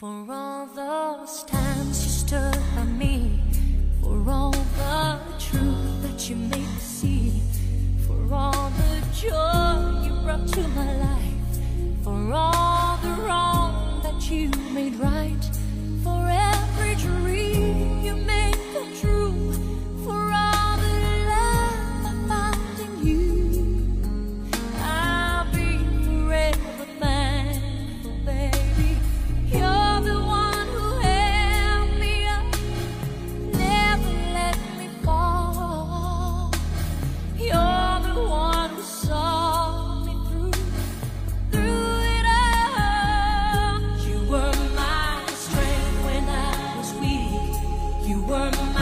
For all those times you stood by me, for all the truth that you made me see, for all the joy you brought to my life. were